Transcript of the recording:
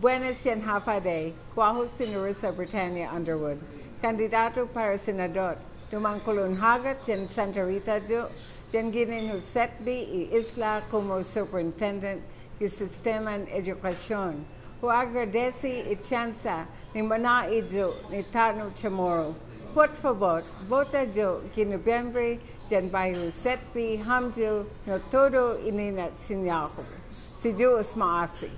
Buenas yan hafade, Kuaho Sinurisa Bretania Underwood, candidato para senador, tumangkulun hagat en Santa Rita Do, yan ginin y Isla como superintendent del sistema en educación. Who agradece y chansa ni mana ijo ni Tano Chamorro. Por favor, vota yo que noviembre yan bayu Setbi hamjo no todo inina sinyaho. Si yo es maasi.